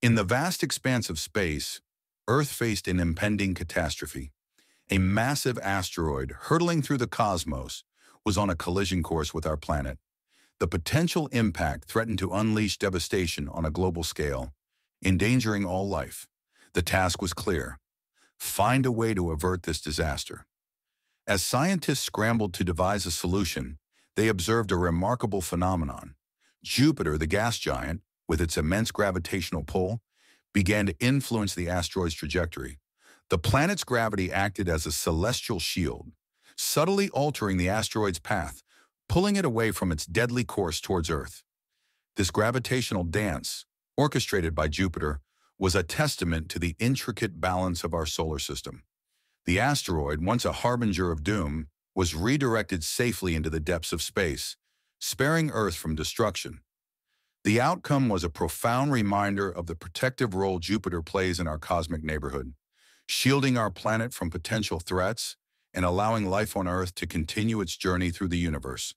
In the vast expanse of space, Earth faced an impending catastrophe. A massive asteroid hurtling through the cosmos was on a collision course with our planet. The potential impact threatened to unleash devastation on a global scale, endangering all life. The task was clear. Find a way to avert this disaster. As scientists scrambled to devise a solution, they observed a remarkable phenomenon. Jupiter, the gas giant, with its immense gravitational pull, began to influence the asteroid's trajectory. The planet's gravity acted as a celestial shield, subtly altering the asteroid's path, pulling it away from its deadly course towards Earth. This gravitational dance, orchestrated by Jupiter, was a testament to the intricate balance of our solar system. The asteroid, once a harbinger of doom, was redirected safely into the depths of space, sparing Earth from destruction. The outcome was a profound reminder of the protective role Jupiter plays in our cosmic neighborhood, shielding our planet from potential threats and allowing life on Earth to continue its journey through the universe.